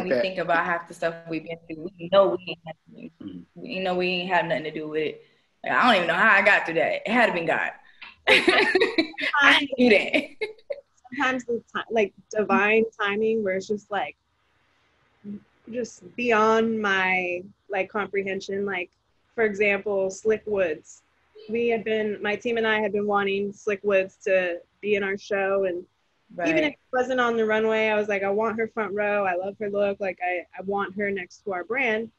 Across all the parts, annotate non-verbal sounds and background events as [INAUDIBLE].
like we that. think about half the stuff we've been through. We know we ain't had, mm-hmm. you know we ain't have nothing to do with it. Like, I don't even know how I got through that. It had to be God. [LAUGHS] I knew that. Sometimes the time, like divine timing, where it's just like just beyond my like comprehension. Like for example, Slick Woods. We had been my team and I had been wanting Slick Woods to be in our show and Right. Even if it wasn't on the runway, I was like, I want her front row. I love her look. Like, I, I want her next to our brand.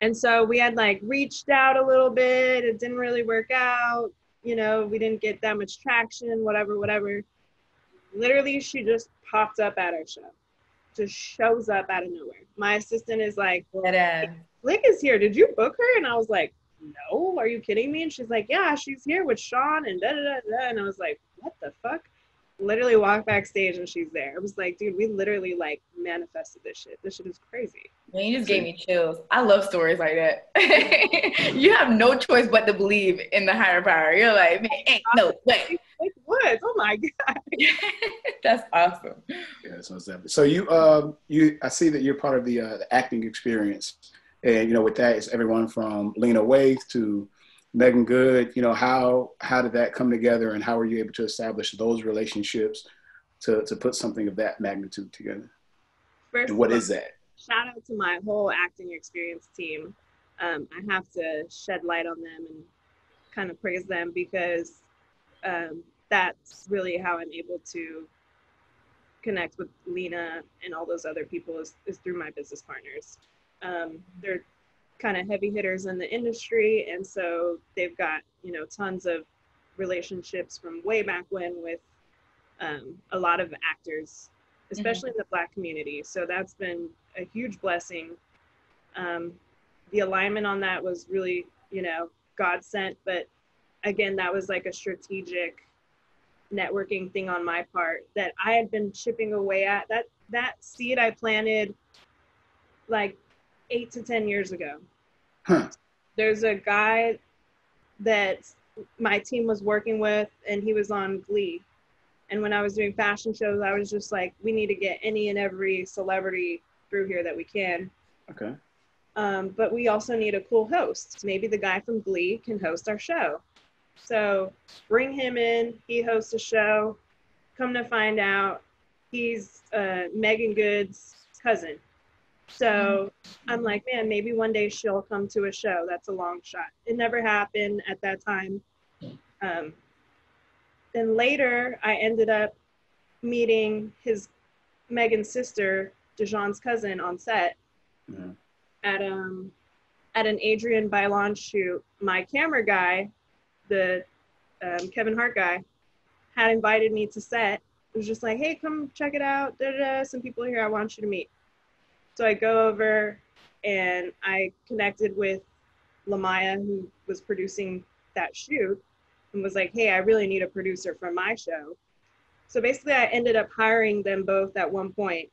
And so we had like reached out a little bit. It didn't really work out. You know, we didn't get that much traction, whatever, whatever. Literally, she just popped up at our show, just shows up out of nowhere. My assistant is like, Slick is here. Did you book her? And I was like, no, are you kidding me? And she's like, yeah, she's here with Sean and da da da da. And I was like, what the fuck? Literally walk backstage and she's there. I was like, dude, we literally like manifested this shit. This shit is crazy. Man, you just gave me chills. I love stories like that. [LAUGHS] you have no choice but to believe in the higher power. You're like, man, ain't no way. Like what? Oh my god. [LAUGHS] That's awesome. Yeah, so exactly. So you, um, you, I see that you're part of the, uh, the acting experience, and you know, with that, it's everyone from Lena Waithe to Meagan Good, you know, how how did that come together and how were you able to establish those relationships to, to put something of that magnitude together? First and what all, is that? Shout out to my whole acting experience team. Um, I have to shed light on them and kind of praise them because um, that's really how I'm able to connect with Lena and all those other people is, is through my business partners. Um, they're kind of heavy hitters in the industry. And so they've got you know tons of relationships from way back when with um, a lot of actors especially mm-hmm. in the black community. So that's been a huge blessing. Um, the alignment on that was really you know god sent but again that was like a strategic networking thing on my part that i had been chipping away at. That that seed i planted like eight to 10 years ago. Huh. There's a guy that my team was working with, and he was on Glee. And when I was doing fashion shows, I was just like, we need to get any and every celebrity through here that we can. Okay. Um, but we also need a cool host. Maybe the guy from Glee can host our show. So bring him in. He hosts a show. Come to find out, he's uh, Meagan Good's cousin. So I'm like, man, maybe one day she'll come to a show. That's a long shot. It never happened at that time. Um, then later, I ended up meeting his Meagan's sister, Dijon's cousin, on set mm-hmm. at um at an Adrienne Bailon shoot. My camera guy, the um, Kevin Hart guy, had invited me to set. It was just like, hey, come check it out. Da, da, da. Some people here I want you to meet. So I go over and I connected with La'Myia, who was producing that shoot, and was like, hey, I really need a producer for my show. So basically, I ended up hiring them both at one point,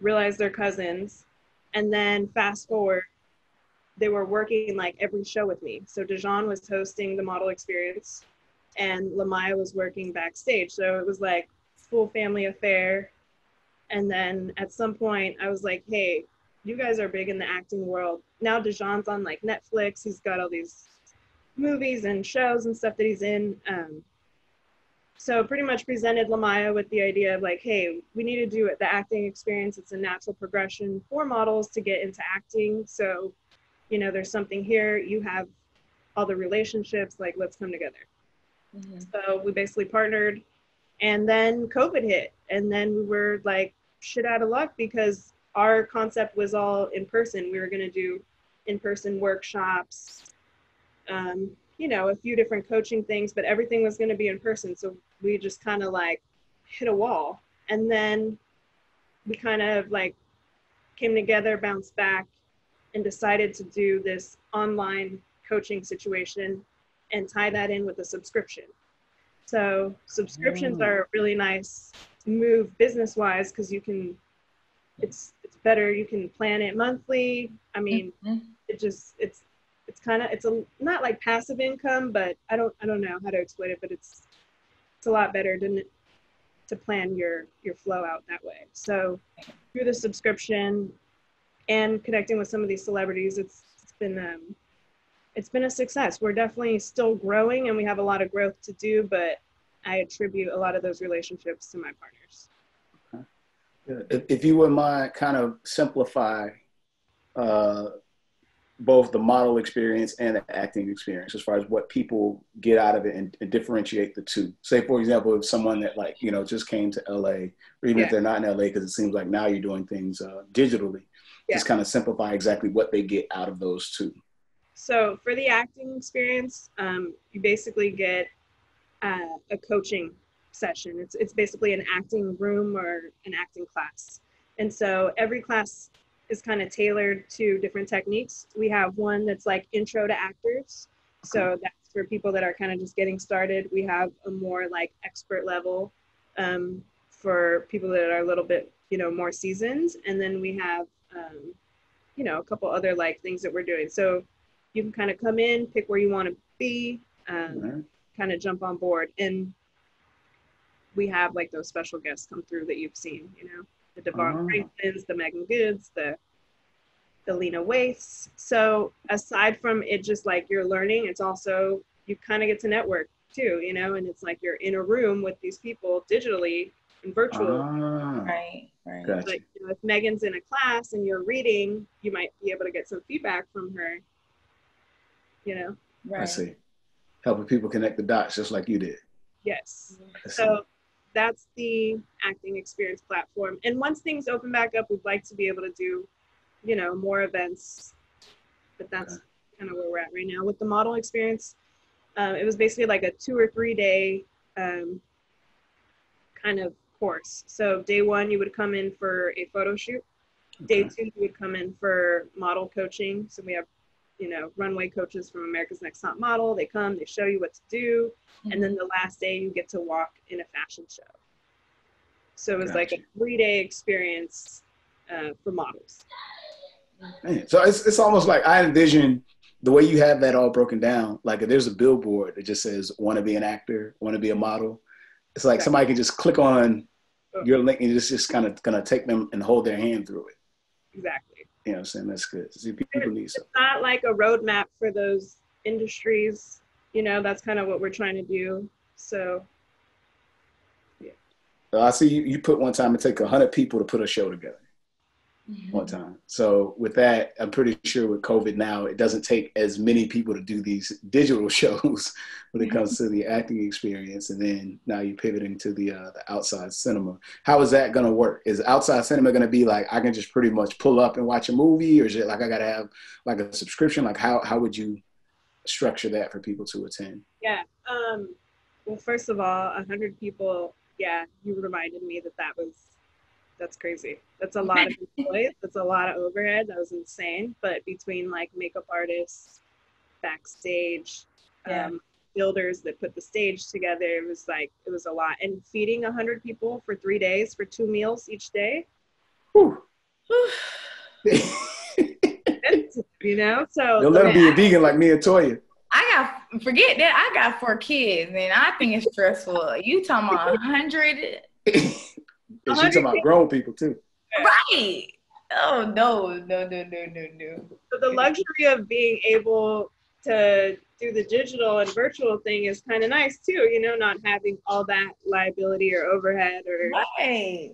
realized they're cousins, and then fast forward, they were working like every show with me. So Dijon was hosting the model experience, and La'Myia was working backstage. So it was like full family affair. And then at some point, I was like, hey, you guys are big in the acting world. Now Dijon's on like Netflix. He's got all these movies and shows and stuff that he's in. Um, so pretty much presented La'Myia with the idea of like, hey, we need to do it, the acting experience. It's a natural progression for models to get into acting. So, you know, there's something here. You have all the relationships. Like, let's come together. Mm-hmm. So we basically partnered, and then COVID hit, and then we were like, shit out of luck because our concept was all in person. We were going to do in person workshops, um, you know, a few different coaching things, but everything was going to be in person. So we just kind of like hit a wall. And then we kind of like came together, bounced back, and decided to do this online coaching situation and tie that in with a subscription. So subscriptions mm. are really nice move business wise because you can it's it's better you can plan it monthly i mean mm-hmm. it just it's it's kind of it's a not like passive income but i don't i don't know how to explain it but it's it's a lot better than to plan your your flow out that way. So through the subscription and connecting with some of these celebrities, it's it's been um, it's been a success. We're definitely still growing and we have a lot of growth to do, but I attribute a lot of those relationships to my partners. If, if you would mind, kind of simplify uh, both the model experience and the acting experience as far as what people get out of it and, and, differentiate the two. Say, for example, if someone that like, you know, just came to LA, or even yeah. if they're not in LA, because it seems like now you're doing things uh, digitally, yeah. just kind of simplify exactly what they get out of those two. So for the acting experience, um, you basically get uh, a coaching session. It's, it's basically an acting room or an acting class. And so every class is kind of tailored to different techniques. We have one that's like intro to actors. So that's for people that are kind of just getting started. We have a more like expert level um, for people that are a little bit, you know, more seasoned. And then we have, um, you know, a couple other like things that we're doing. So you can kind of come in, pick where you want to be, um, kind of jump on board. And we have like those special guests come through that you've seen, you know the DeVon oh. Franklins, the Meagan Goods, the the Lena Waithes. So aside from it just like you're learning, it's also you kind of get to network too, you know, and it's like you're in a room with these people digitally and virtual. Ah. Right, right. Gotcha. Like you know, if Meagan's in a class and you're reading, you might be able to get some feedback from her. You know. Right. I see. Helping people connect the dots just like you did. Yes. So that's the acting experience platform. And once things open back up, we'd like to be able to do, you know, more events. But that's okay. kind of where we're at right now. With the model experience, um, it was basically like a two or three day um, kind of course. So day one, you would come in for a photo shoot. Okay. Day two, you would come in for model coaching. So we have you know, runway coaches from America's Next Top Model. They come, they show you what to do, mm-hmm. and then the last day you get to walk in a fashion show. So it was gotcha. like a three day experience uh, for models. Man, so it's it's almost like I envision the way you have that all broken down. Like if there's a billboard that just says "Want to be an actor, want to be a model," it's like exactly. somebody can just click on your link and it's just kind of gonna take them and hold their hand through it. Exactly. You know, I'm saying that's good. See, people need something. It's not like a roadmap for those industries. You know, that's kind of what we're trying to do. So, yeah. I see you, you put one time it take hundred people to put a show together mm-hmm. one time. So with that, I'm pretty sure with COVID now, it doesn't take as many people to do these [LAUGHS] digital shows when it comes to the acting experience. And then now you're pivoting to the, uh, the outside cinema. How is that going to work? Is outside cinema going to be like, I can just pretty much pull up and watch a movie or is it like, I got to have like a subscription? Like how, how would you structure that for people to attend? Yeah. Um, well, first of all, a hundred people. Yeah. You reminded me that that was that's crazy. That's a lot of [LAUGHS] employees. That's a lot of overhead. That was insane. But between like makeup artists, backstage, yeah. um, builders that put the stage together, it was like it was a lot. And feeding a hundred people for three days for two meals each day. you know, so [LAUGHS] don't let them be a vegan like me and Toya. I got forget that I got four kids and I think it's stressful. You talking about a hundred and she's talking about grown people too. Right. Oh no, no, no, no, no, no. So the luxury of being able to do the digital and virtual thing is kind of nice too, you know, not having all that liability or overhead or right.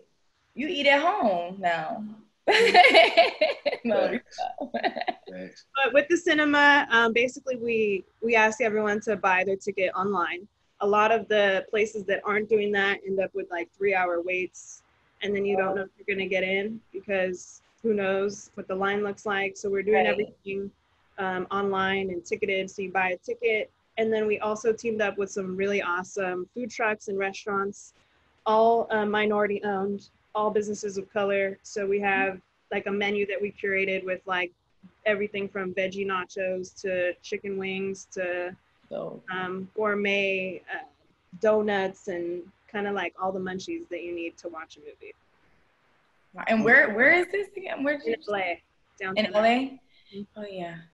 You eat at home now. [LAUGHS] no. but with the cinema, um, basically we we ask everyone to buy their ticket online. A lot of the places that aren't doing that end up with like three hour waits and then you don't know if you're going to get in because who knows what the line looks like. So we're doing right. everything um, online and ticketed. So you buy a ticket. And then we also teamed up with some really awesome food trucks and restaurants, all uh, minority owned, all businesses of color. So we have like a menu that we curated with like everything from veggie nachos to chicken wings to um, gourmet uh, donuts and kind of like all the munchies that you need to watch a movie. And where where is this again? Where's in LA? Downtown. In LA? Oh yeah.